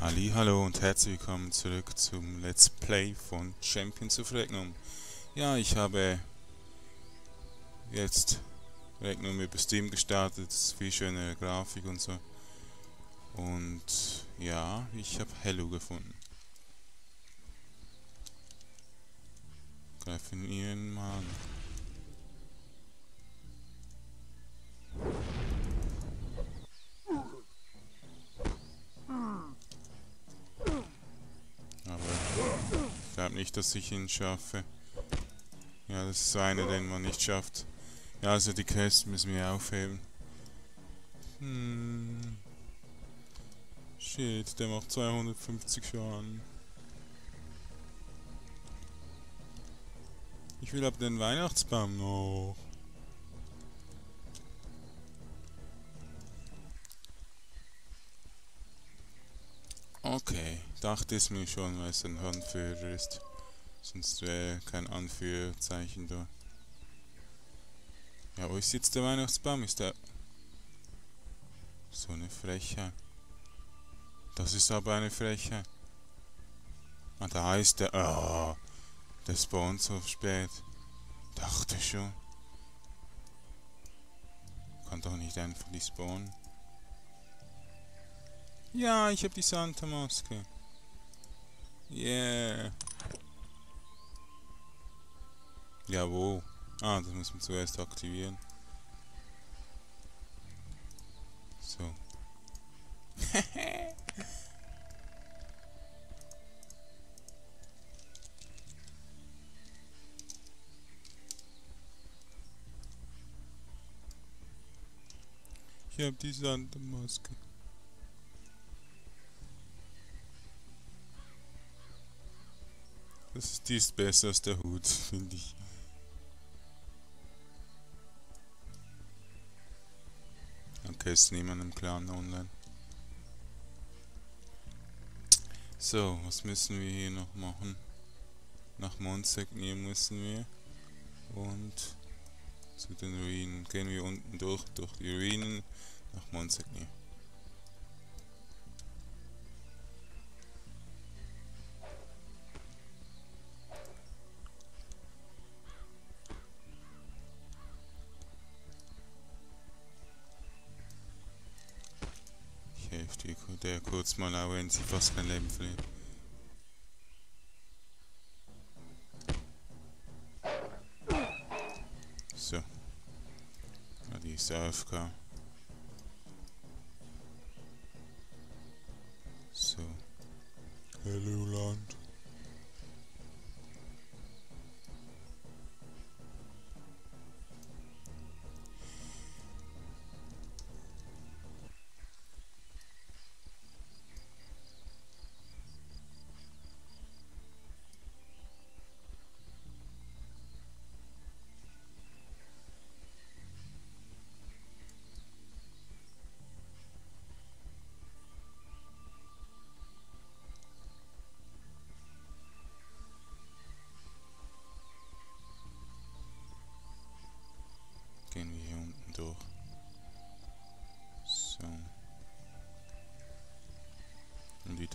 Ali, hallo und herzlich willkommen zurück zum Let's Play von Champions of Regnum. Ja, ich habe jetzt Regnum über Steam gestartet, viel schönere Grafik und so. Und ja, ich habe Hello gefunden. Greifen mal an. Glaube nicht, dass ich ihn schaffe. Ja, das ist einer, den man nicht schafft. Ja, also die Quest müssen wir aufheben. Hm. Shit, der macht 250 Schaden. Ich will aber den Weihnachtsbaum noch. Okay, dachte es mir schon, weil es ein Handführer ist. Sonst wäre kein Anführzeichen da. Ja, wo ist jetzt der Weihnachtsbaum? Ist der... So eine Frechheit. Das ist aber eine Frechheit. Ah, da heißt der... Ah, der spawnt so spät. Dachte schon. Kann doch nicht einfach die spawnen. Ja, ich habe die Santa Maske. Yeah. Ja, wo? Ah, das muss man zuerst aktivieren. So. ich habe die Santa Das ist, die ist besser als der Hut, finde ich. Okay, ist niemand im Clan online. So, was müssen wir hier noch machen? Nach Monsegnir müssen wir. Und zu den Ruinen. Gehen wir unten durch, durch die Ruinen nach Monsegnir. Der kurz mal auch, wenn sie fast kein Leben verliert. So. Ja, die ist AFK. So. Hello Land.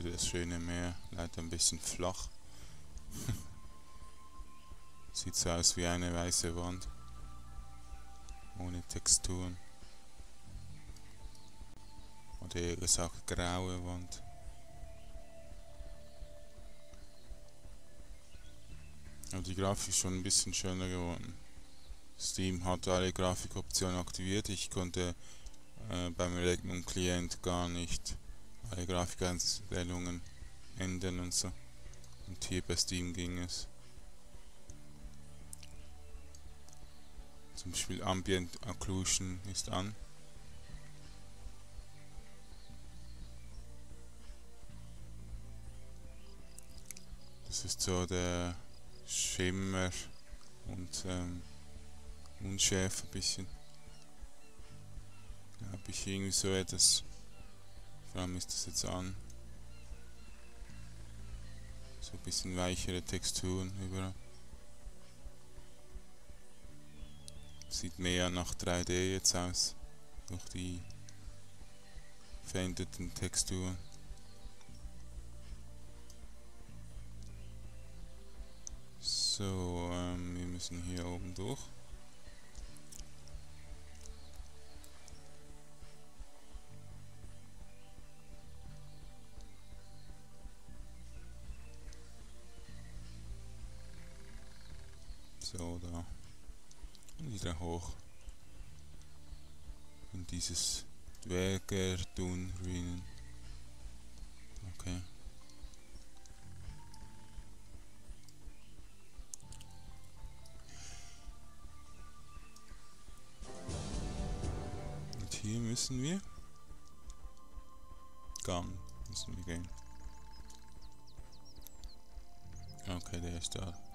Das schöne Meer. Leider ein bisschen flach. Sieht so aus wie eine weiße Wand. Ohne Texturen. Oder eher gesagt graue Wand. Aber die Grafik ist schon ein bisschen schöner geworden. Steam hat alle Grafikoptionen aktiviert. Ich konnte äh, beim Regnum Client gar nicht alle Grafikeinstellungen ändern und so. Und hier bei Steam ging es. Zum Beispiel Ambient Occlusion ist an. Das ist so der Schimmer und ähm, Unschärfe ein bisschen. Da habe ich irgendwie so etwas Programm ist das jetzt an. So ein bisschen weichere Texturen überall. Sieht mehr nach 3D jetzt aus. Durch die veränderten Texturen. So, ähm, wir müssen hier oben durch. So, da. Und wieder hoch. In dieses Dwergerdun-Ruinen. Okay. Und hier müssen wir Gang müssen wir gehen. Okay, der ist da.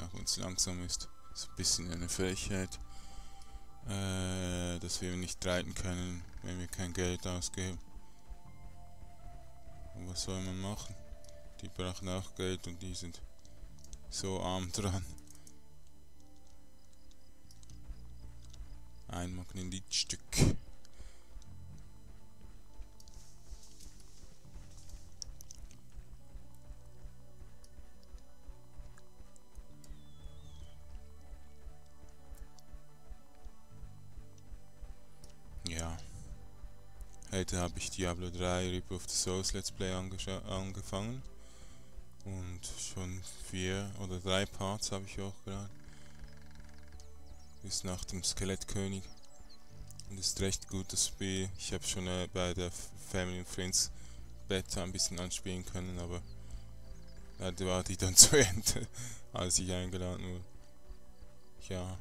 Auch wenn es langsam ist. So ein bisschen eine Fähigkeit, äh, dass wir nicht reiten können, wenn wir kein Geld ausgeben. Und was soll man machen? Die brauchen auch Geld und die sind so arm dran. Ein Magnetstück. Heute habe ich Diablo 3 Rip of the Souls Let's Play angefangen. Und schon vier oder drei Parts habe ich hochgeladen. Bis nach dem Skelettkönig. Und ist recht gutes Spiel. Ich habe schon äh, bei der Family Friends Beta ein bisschen anspielen können, aber leider war die dann zu Ende, als ich eingeladen wurde. Ja,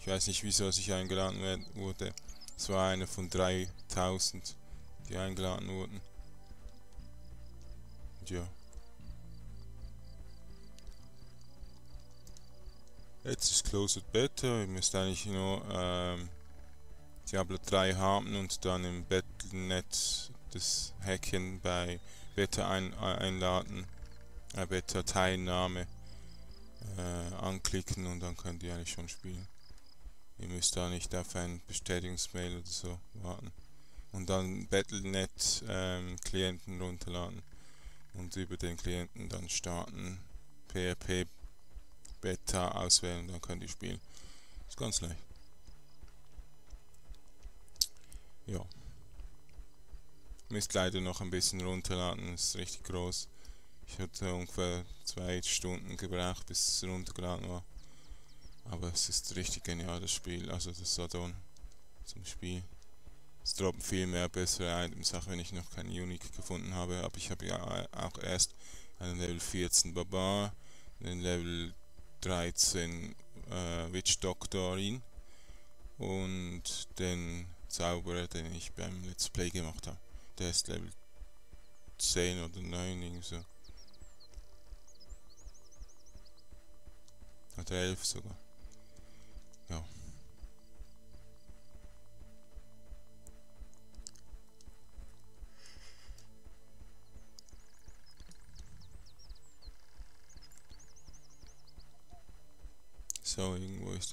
ich weiß nicht wieso ich eingeladen wurde. Es war eine von 3000, die eingeladen wurden. Ja. Jetzt ist Closed Beta, ihr müsst eigentlich nur ähm, Diablo 3 haben und dann im Battlenet das Häkchen bei Beta ein, einladen, äh, Beta Teilnahme äh, anklicken und dann könnt ihr eigentlich schon spielen. Ihr müsst da nicht auf ein Bestätigungsmail oder so warten. Und dann Battlenet ähm, Klienten runterladen und über den Klienten dann starten. PHP Beta auswählen, dann könnt ihr spielen. Ist ganz leicht. Ja. Müsst leider noch ein bisschen runterladen, ist richtig groß. Ich hatte ungefähr zwei Stunden gebraucht, bis es runtergeladen war. Aber es ist richtig genial, das Spiel, also das Addon zum Spiel. Es droppen viel mehr bessere Items, auch wenn ich noch keinen Unique gefunden habe. Aber ich habe ja auch erst einen Level 14 Barbar, einen Level 13 äh, Witch Doctorin und den Zauberer, den ich beim Let's Play gemacht habe. Der ist Level 10 oder 9 irgendwie so. Oder 11 sogar. Ja.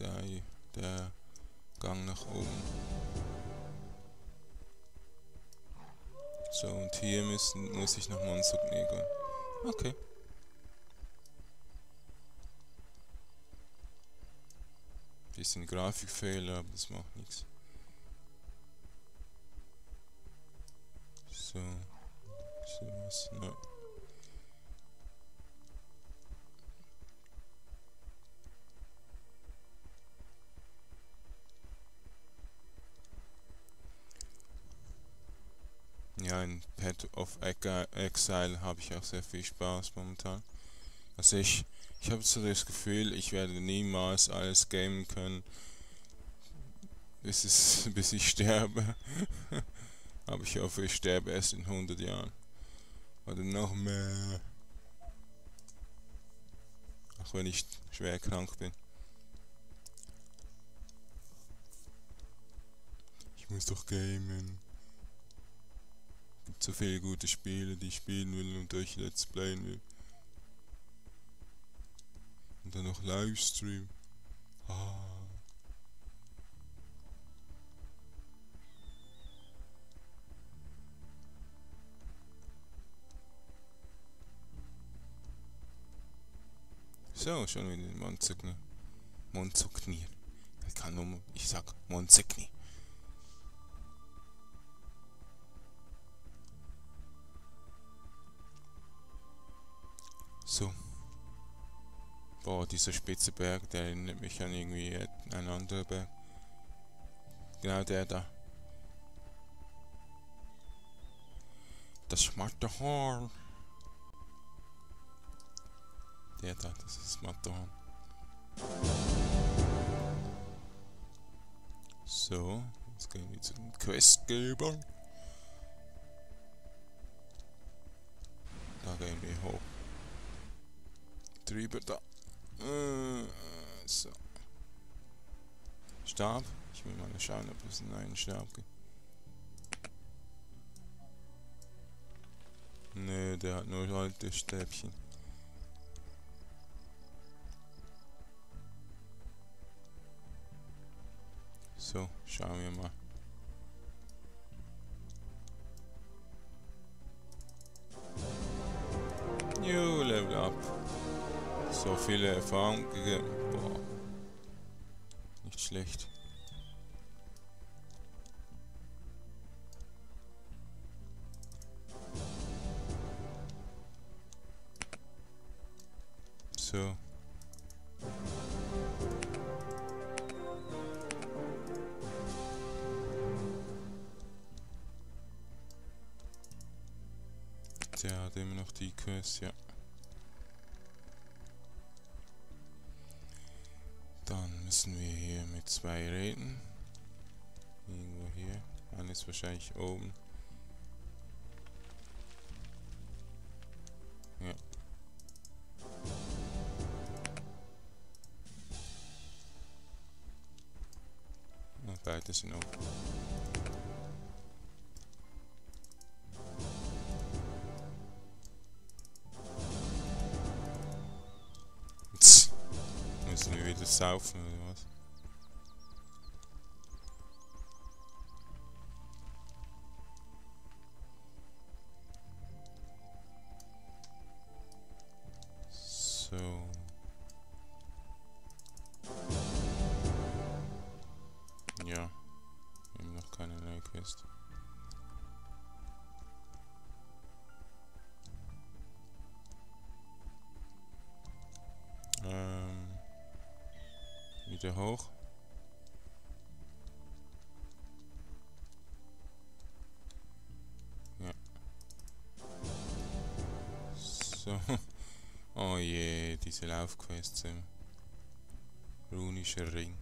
Der, der Gang nach oben. So, und hier müssen, muss ich nochmal ins Nego. Okay. Bisschen Grafikfehler, aber das macht nichts. So. So was. No. Ja, in Pet of Exile habe ich auch sehr viel Spaß momentan. Also ich, ich habe so das Gefühl, ich werde niemals alles gamen können, bis, es, bis ich sterbe. Aber ich hoffe, ich sterbe erst in 100 Jahren. Oder noch mehr. Auch wenn ich schwer krank bin. Ich muss doch gamen zu viele gute Spiele, die ich spielen will und euch Let's Playen will. Und dann noch Livestream. Ah. So, schon wieder Monzeknie. Monzeknie. Ich kann nur, ich sag Monzeknie. So. Boah, dieser spitze Berg, der erinnert mich an irgendwie einen anderen Berg. Genau der da. Das Matterhorn. Der da, das ist das Matterhorn. So, jetzt gehen wir zu den Questgebern. Da gehen wir hoch. Drüber da. Äh, so. Stab. Ich will mal schauen, ob es einen neuen Stab gibt. Nö, der hat nur alte Stäbchen. So, schauen wir mal. So viele Erfahrungen gegeben. Boah. Nicht schlecht. So. Der hat immer noch die Quest, ja. Müssen wir hier mit zwei reden. Irgendwo hier. Einer ist wahrscheinlich oben. Ja. Ja, beide sind oben. Tss. Müssen wir wieder saufen oder was? So. Ja. Haben noch keine neue Quest. Ähm. Wieder hoch. Je, diese Laufquests im runischer Ring.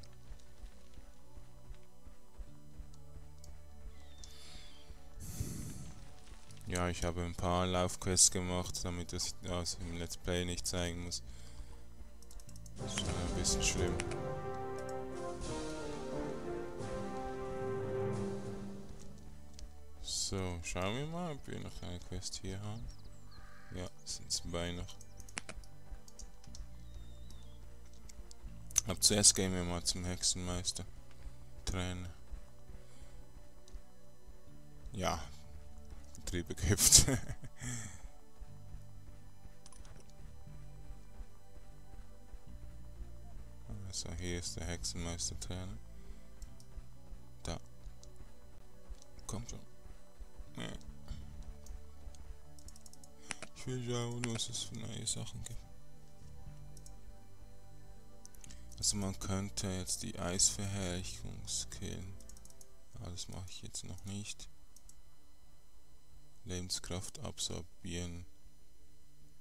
Ja, ich habe ein paar Laufquests gemacht, damit das also im Let's Play nicht zeigen muss. Das ist schon ein bisschen schlimm. So, schauen wir mal, ob wir noch eine Quest hier haben. Ja, sind zwei noch. Aber zuerst gehen wir mal zum Hexenmeister. Trainer. Ja, Betriebe gehüpft. also hier ist der Hexenmeister Trainer. Da. Komm schon. Ich will schauen, was es für neue Sachen gibt. Also man könnte jetzt die Eisverherrlichung skillen. Aber das mache ich jetzt noch nicht. Lebenskraft absorbieren.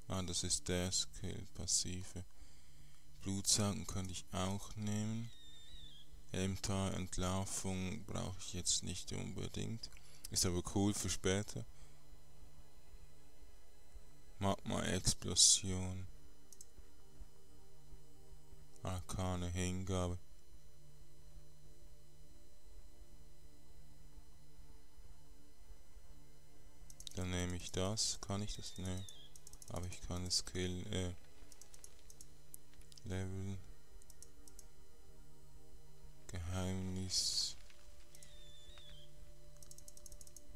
Ah, das ist der Skill, passive. Blutsaugen könnte ich auch nehmen. Elementar Entlarvung brauche ich jetzt nicht unbedingt. Ist aber cool für später. Magma-Explosion. Arkane Hingabe. Dann nehme ich das. Kann ich das? Ne. Aber ich kann das Skill äh, Level Geheimnis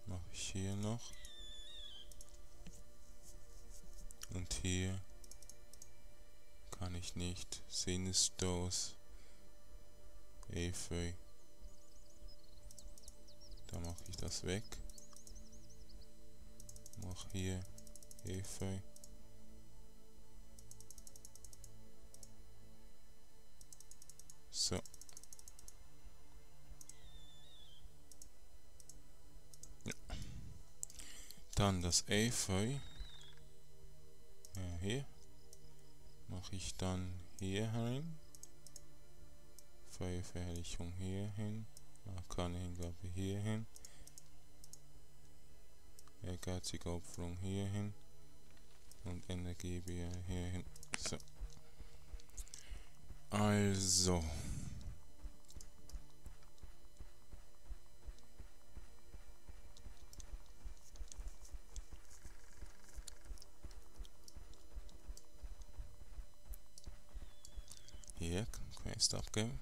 mache ich hier noch. Und hier kann ich nicht. Sinnesstoß. Efeu. Da mache ich das weg. Mach hier Efeu. So. Ja. Dann das Efeu. Ja, hier. Mache ich dann hier rein. Feuerverherrlichung hier hin. Arkanehingabe hier hin. Ehrgeizige Opferung hier hin. Und Energie hier hin. So. Also. Quest abgeben.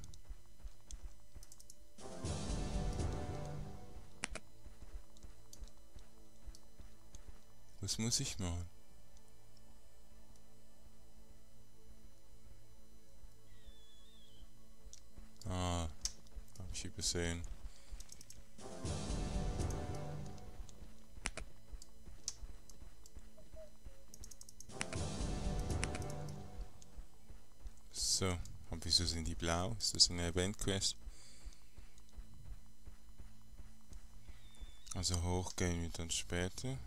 Was muss ich machen? Ah, habe ich übersehen. Blau? Ist das eine Event-Quest? Also hochgehen wir dann später.